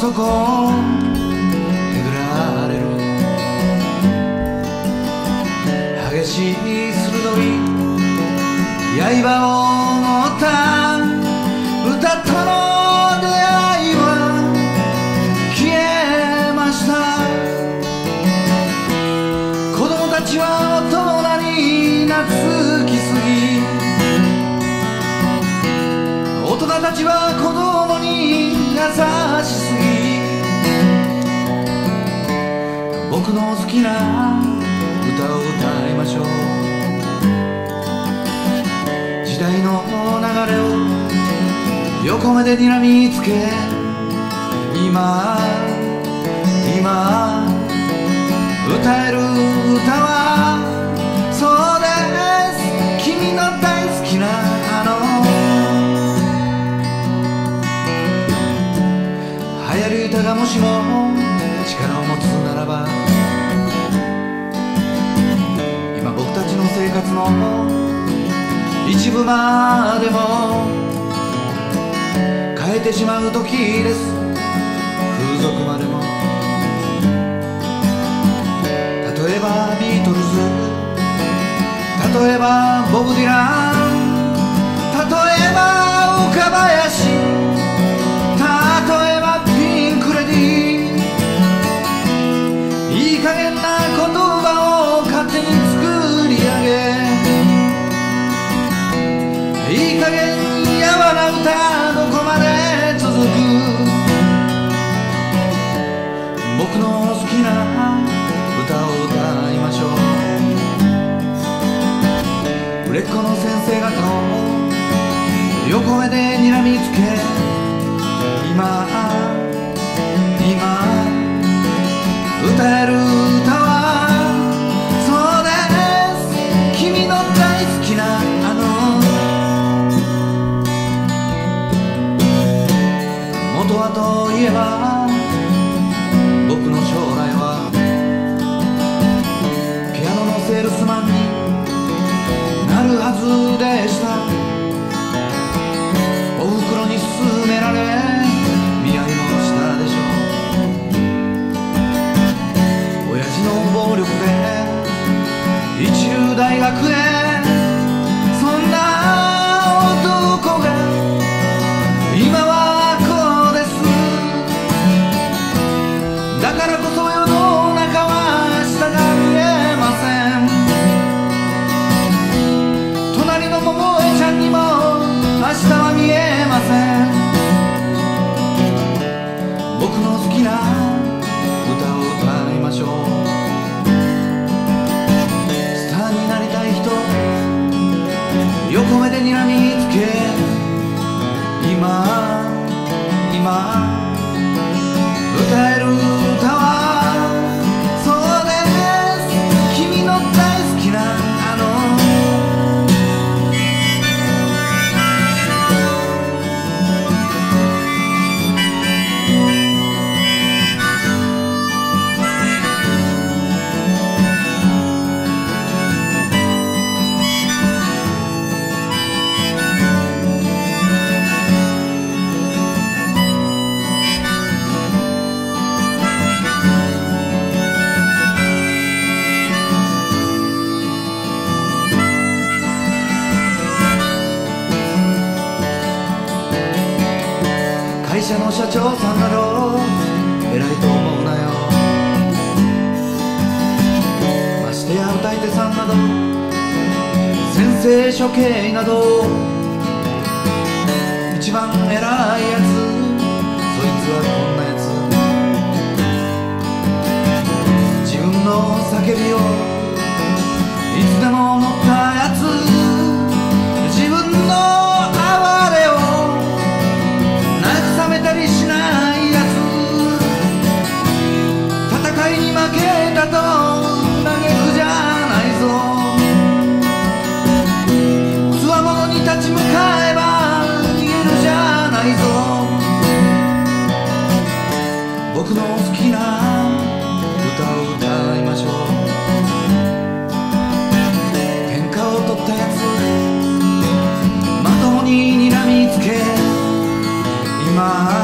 底えぐられる。激しい鋭い刃を持った歌との出会いは消えました。子供たちは大人に懐きすぎ大人たちは子供に優しすぎ僕の好きな歌を歌いましょう。時代の流れを横目で睨みつけ今今歌える歌は部までも。変えてしまう時です。風俗までも。例えばビートルズ。例えばボブ・ディラン。例えば歌どこまで続く。僕の好きな歌を歌いましょう。売れっ子の先生方を横目で睨みつけ。今今歌えるでした。おふくろに勧められ見合いもしたでしょう。親父の暴力で一流大学へ横目で睨みつけ今今。社の社長さんなど偉いと思うなよ。ましてや歌い手さんなど。先生処刑など。一番偉いやつ。そいつはこんなやつ。自分の叫びを。歌を歌いましょう。喧嘩を取ったやつまともに睨みつけ。今